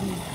Mm-hmm.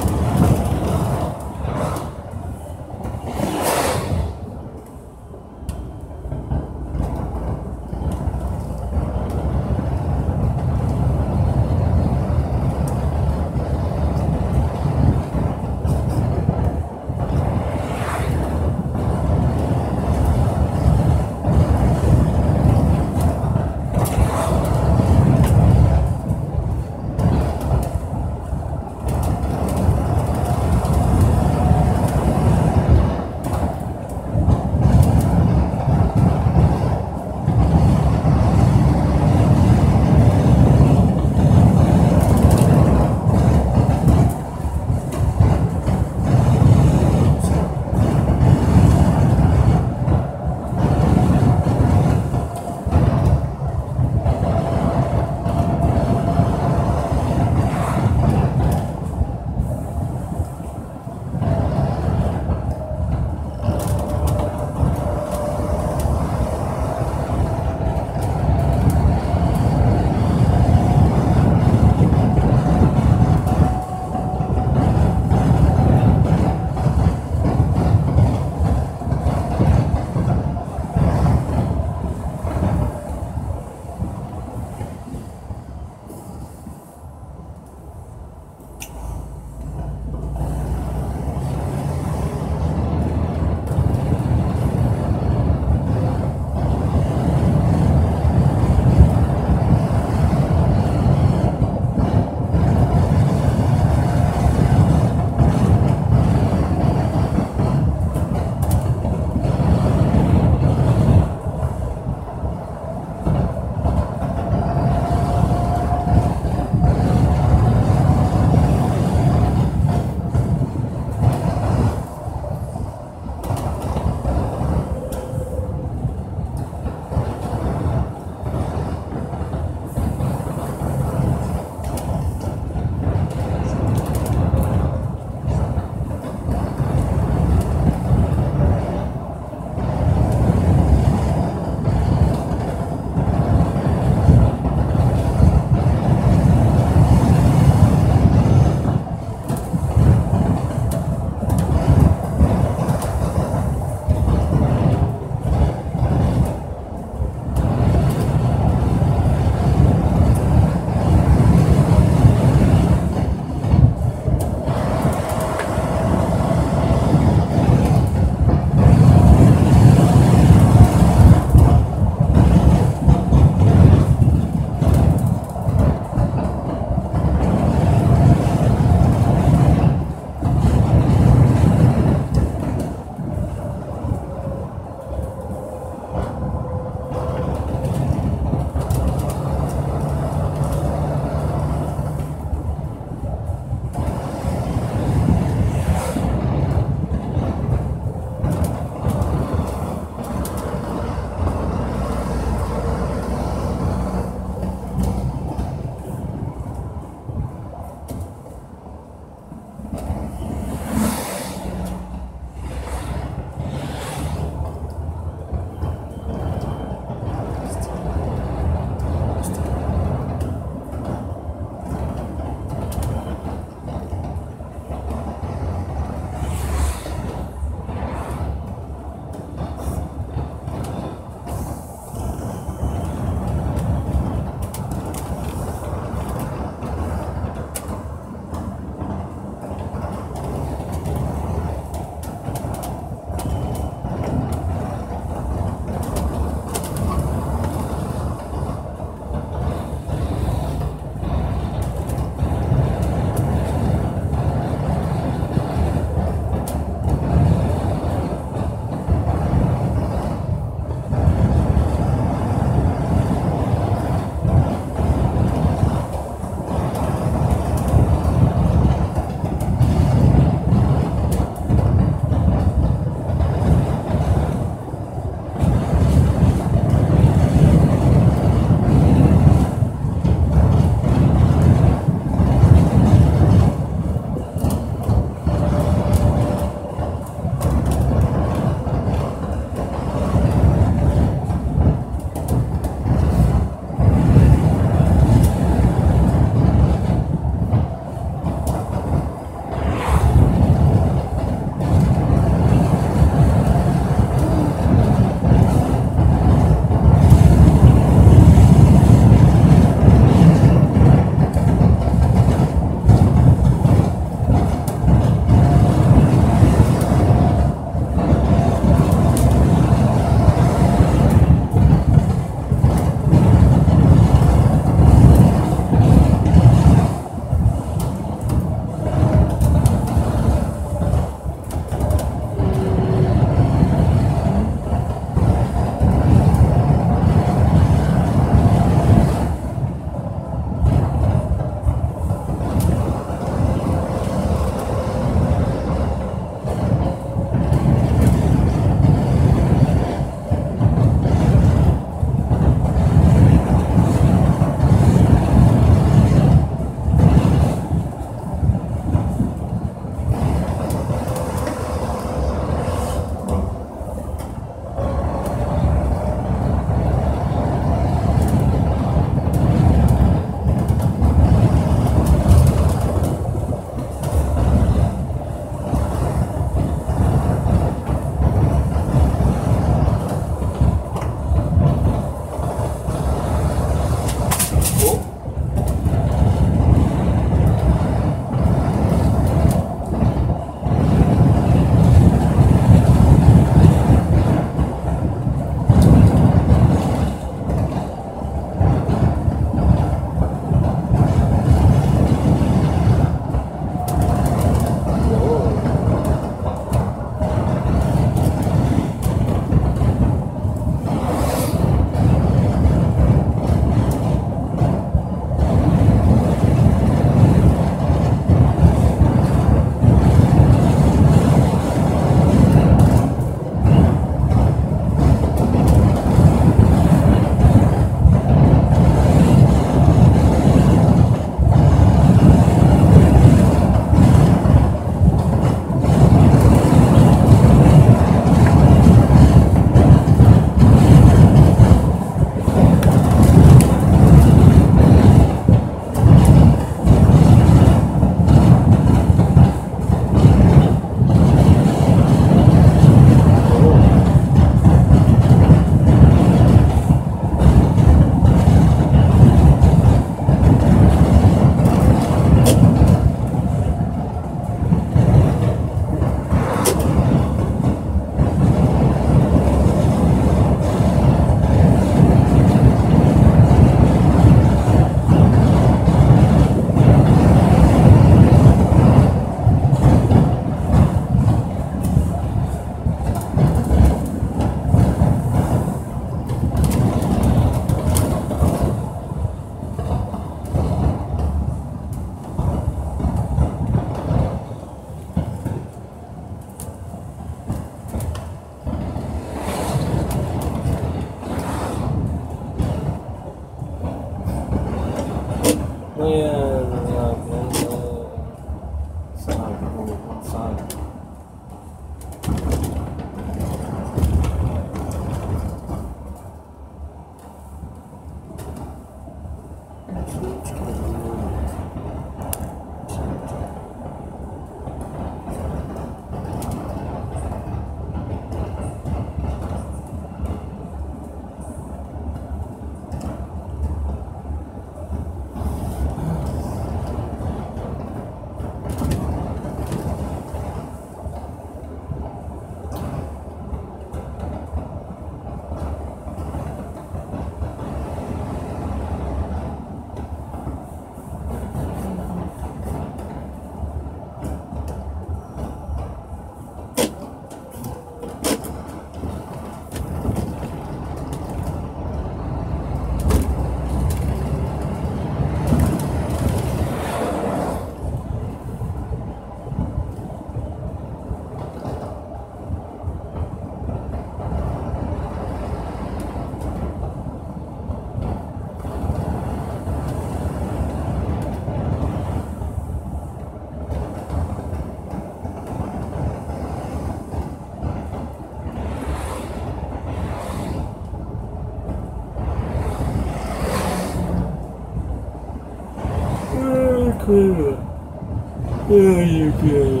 you good?